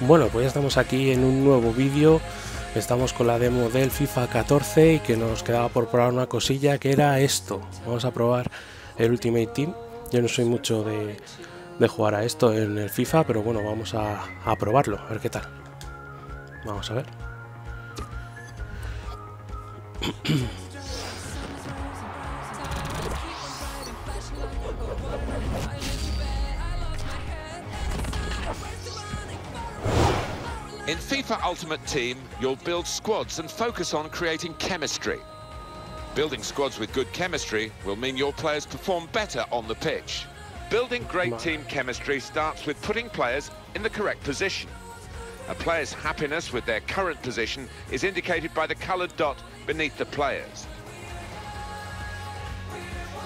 Bueno, pues ya estamos aquí en un nuevo vídeo. Estamos con la demo del FIFA 14 y que nos quedaba por probar una cosilla que era esto. Vamos a probar el Ultimate Team. Yo no soy mucho de, jugar a esto en el FIFA, pero bueno, vamos a, a probarlo, a ver qué tal. Vamos a ver. In FIFA Ultimate Team, you'll build squads and focus on creating chemistry. Building squads with good chemistry will mean your players perform better on the pitch. Building great team chemistry starts with putting players in the correct position. A player's happiness with their current position is indicated by the coloured dot beneath the players.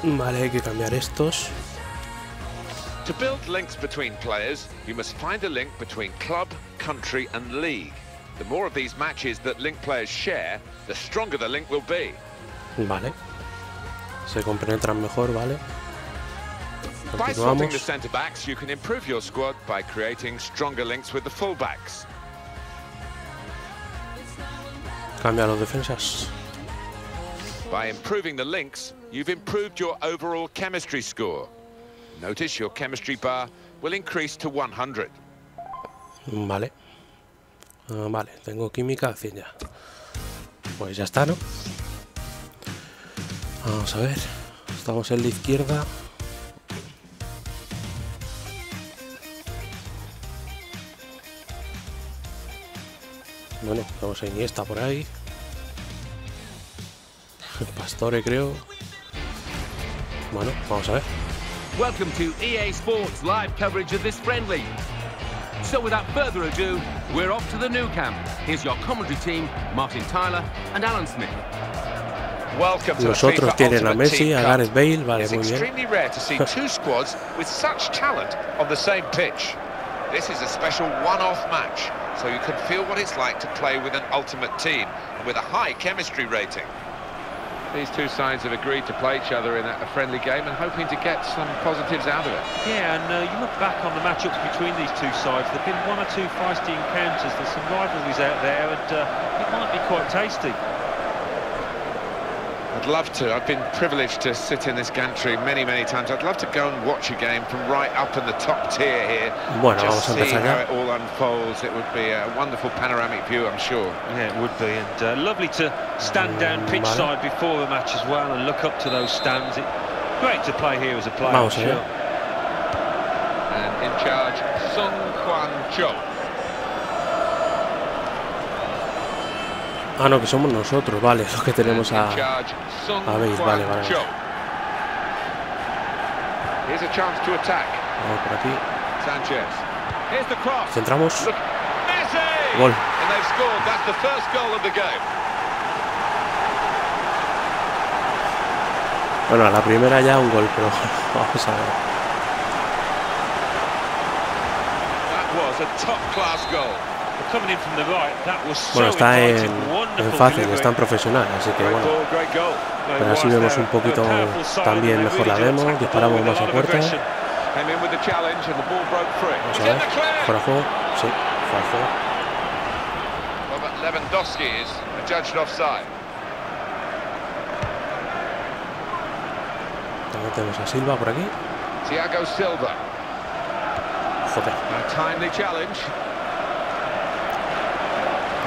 Vale, hay que cambiar estos. To build links between players, you must find a link between club, country and league. The more of these matches that link players share, the stronger the link will be. Vale. Se compenetran mejor, vale. By sorting the centre backs, you can improve your squad by creating stronger links with the full backs. Cambia los defensas. By improving the links, you've improved your overall chemistry score. Notice your chemistry bar will increase to 100. Vale. Uh, vale, tengo química 100 ya. Pues ya está, ¿no? Vamos a ver. Estamos en la izquierda. Bueno, vamos a Iniesta por ahí. Pastore, creo. Bueno, vamos a ver. Welcome to EA Sports live coverage of this friendly. So without further ado, we're off to the new camp. Here's your commentary team, Martin Tyler and Alan Smith. Welcome to Los otros tienen a Messi, a Gareth Bale, vale, it's muy bien. extremely rare to see two squads with such talent on the same pitch. This is a special one-off match, so you can feel what it's like to play with an ultimate team and with a high chemistry rating. These two sides have agreed to play each other in a, friendly game and hoping to get some positives out of it. Yeah, and uh, you look back on the matchups between these two sides, there have been one or two feisty encounters, there's some rivalries out there, and uh, it might be quite tasty. I'd love to. I've been privileged to sit in this gantry many, many times. I'd love to go and watch a game from right up in the top tier here. Bueno, just vamos a see how it all unfolds. It would be a wonderful panoramic view, I'm sure. Yeah, it would be, and uh, lovely to stand down pitch vale. side before the match as well and look up to those stands. It, great to play here as a player, Vamos I'm allá. sure. And in charge, Sung Kwan Cho. Ah, no, que somos nosotros, vale, los que tenemos a... a Bale, vale, vale. Vamos por aquí. Centramos. Gol. Bueno, a la primera ya un gol, pero vamos a ver. Bueno, está en, en fácil, está en profesional, así que bueno. Pero así vemos un poquito también mejor la demo, disparamos más a puerta. Vamos Came in with the challenge and the ball broke free. a ver. Fuera juego. Sí, fuera juego. Robert Lewandowski is adjudged offside. También tenemos a Silva por aquí. Thiago Silva. Joder, A timely challenge.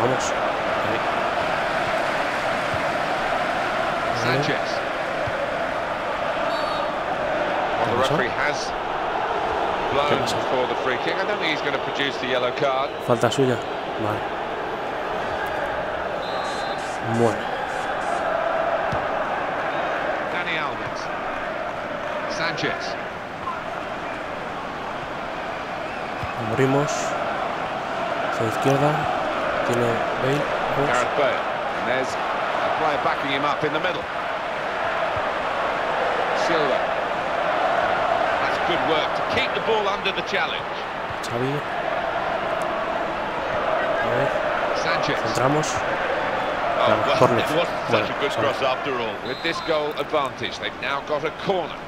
Vamos. Ahí. Vale. Sanchez. Well, the referee has blown for the free kick. I don't think he's going to produce the yellow card. Falta suya. Vale. Bueno, Dani Alves. Sanchez. morimos. Hacia la izquierda. Gareth Bale. And there's a player backing him up in the middle. Silva. That's good work to keep the ball under the challenge. Xavi. Sanchez. centramos. Oh, well, it wasn't such a good cross after all. With this goal advantage, they've now got a corner.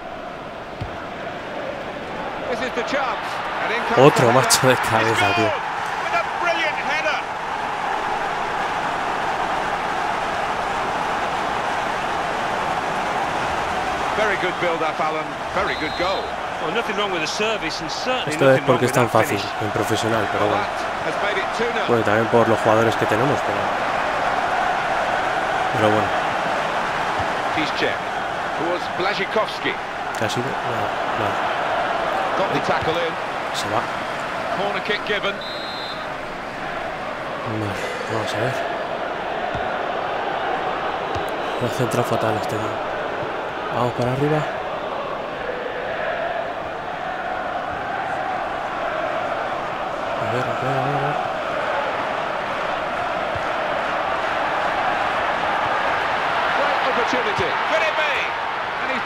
This is the chance. And in comes Otro macho de cabeza, tío. Esto es nothing wrong porque es tan fácil en profesional, pero bueno. that has made it 2-0. Bueno, también por los jugadores que tenemos, pero, pero bueno, que ha sido tackle in. Se va. Corner kick given. Vale, vamos a ver. Lo ha centrado fatal este tío. Vamos para arriba. A ver, a ver, a ver.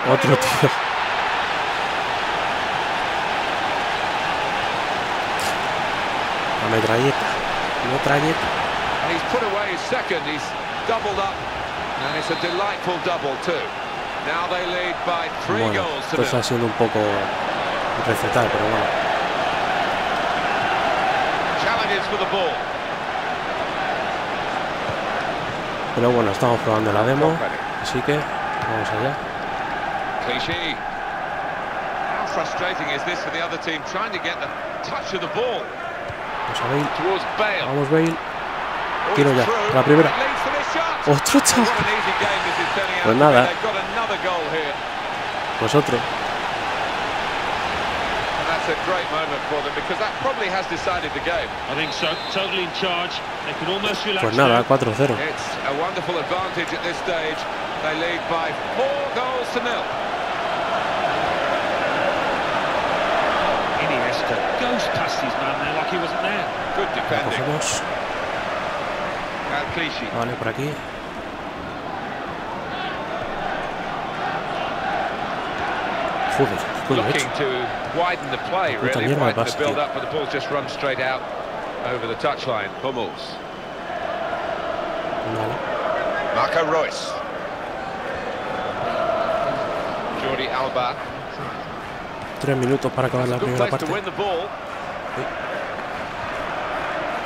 a Otro tío. La metralleta. Metralleta. And he's put away his second. He's doubled up. And it's a delightful double too. Now they lead by three Bueno, goals to esto nil. siendo un poco recetar, pero bueno. Challenges for the ball. Pero bueno, estamos probando la demo, así que vamos allá. Clichy. How frustrating is this for the other team trying to get the touch of the ball Vamos a Bale. Vamos Bale. Tiro ya, la primera. Chaval. out Pues nada. Here. Pues a great moment for them because that probably has decided the game. I think so. Totally in charge. They can almost relax Pues nada, now. 4-0. It's a wonderful advantage at this stage. They lead by four goals to nil. Iniesta goes past his man there like he wasn't there. Good La defending. Vale, por aquí. Joder, ¿qué lo he Looking hecho? to widen the play, Puta really, mierda widen pasa, the tío. build-up, but the ball's just run straight out over the touchline. Hummels. Vale. Marco Royce. Jordi Alba. Tres minutos para acabar la primera parte. win the ball.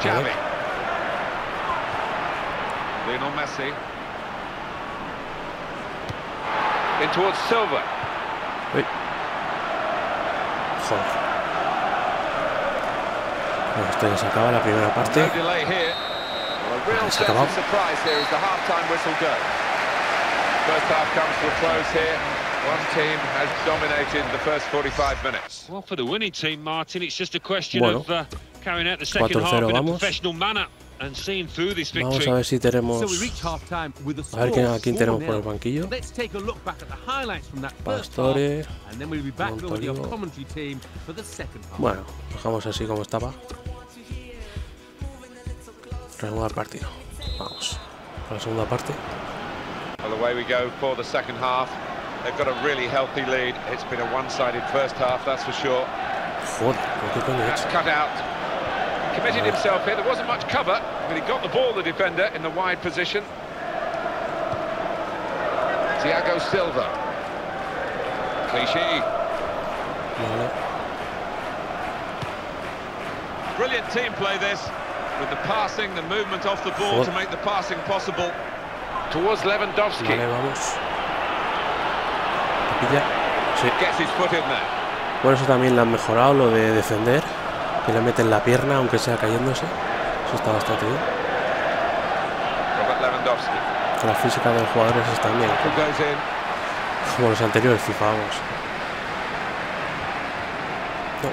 Sí. Xavi. Lionel Messi. In towards Silva. Uy. Joder. Bueno, esto ya se acaba la primera No parte. delay here. A real Se ha acabado. surprise here as the half-time whistle goes. First half comes to a close here. One team has dominated the first 45 minutes. Well, for the winning team, Martin, it's just a question Bueno. of uh, carrying out the second half in a vamos. professional manner Vamos a ver si tenemos. A ver quién, a quién tenemos por el banquillo. Pastore. Montolivo. Bueno, dejamos así como estaba. Reanudar partido. Vamos. Para la segunda parte. Well, away we go for the second half. They've got a really healthy lead. It's been a one-sided first half, that's for sure. Joder, cut out Committed himself here. There wasn't much cover, but he got the ball, the defender, in the wide position. Thiago Silva. Clichy. Vale. Brilliant team play this, with the passing, the movement off the ball to make the passing possible. Towards Lewandowski. Vale, vamos. ¿Te? Sí. Gets his foot in there. Por eso también le han mejorado lo de defender. Que le meten la pierna aunque sea cayéndose. Eso está bastante bien. La física de los jugadores está bien. Como los anteriores FIFA, vamos. No.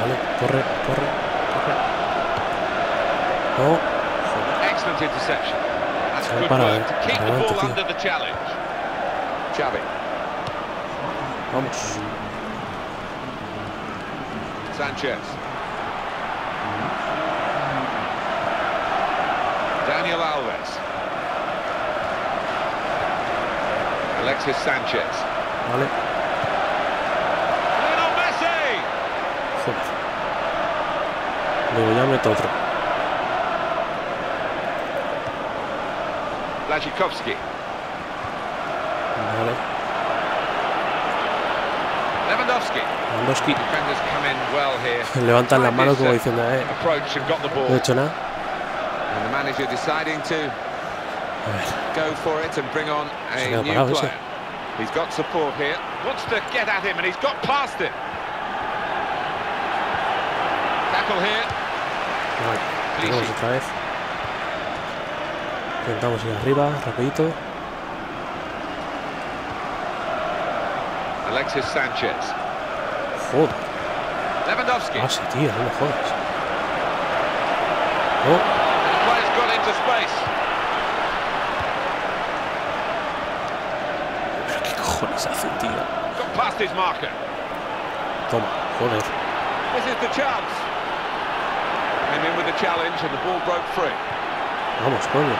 Vale, corre, corre, corre. No. Excellent interception. That's Se para the adelante, ball tío. under the challenge. Xavi. Vamos. Sanchez. Daniel Alves. Alexis Sanchez. Vale. Lionel Messi! Luego ya meto otro. Blazikowski. Vale. Lewandowski. Levantan las manos como uh, diciendo, eh, no he hecho nada. And the manager deciding to go for it and bring on Se a queda new parado ese. player. He's got support here. Wants to get at him and he's got past it. Tackle here. Vale, otra vez. Intentamos ir arriba, rapidito. Alexis Sanchez. Joder, Lewandowski. ah, sí, tío, no me jodas. Oh, Player's got into space. pero qué cojones hace, tío. Got past his marker. Toma, joder. This is the chance. Came in with the challenge and the ball broke free. Vamos, coño.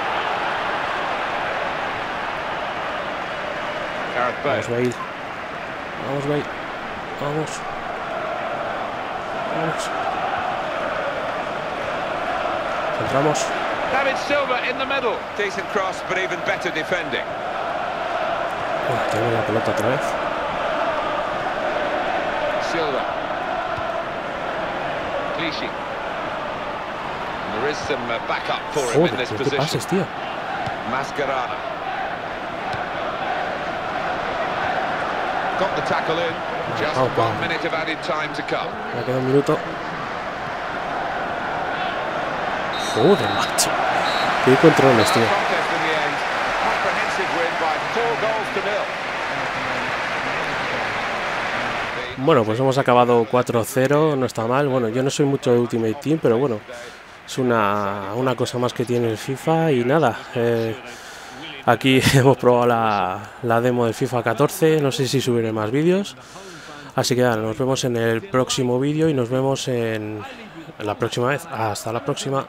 Gareth Vamos, Bale. Bale. Vamos, Bale. Vamos. Vamos. Centramos. David Silva in the middle. Decent cross, but even better defending. Oh, tenemos la pelota otra vez. Silva. Clichy. There is some uh, backup for him in this pero qué position. pases, tío. Mascherano. Got the tackle in. Just Oh, one minute of added time to come. Me queda un minuto. Joder, macho. Qué controles, tío. Bueno, pues hemos acabado 4-0, no está mal. Bueno, yo no soy mucho de Ultimate Team, pero bueno, es una, una cosa más que tiene el FIFA y nada. eh, aquí hemos probado la, demo del FIFA 14, no sé si subiré más vídeos. Así que nada, nos vemos en el próximo vídeo y nos vemos en la próxima vez. Hasta la próxima.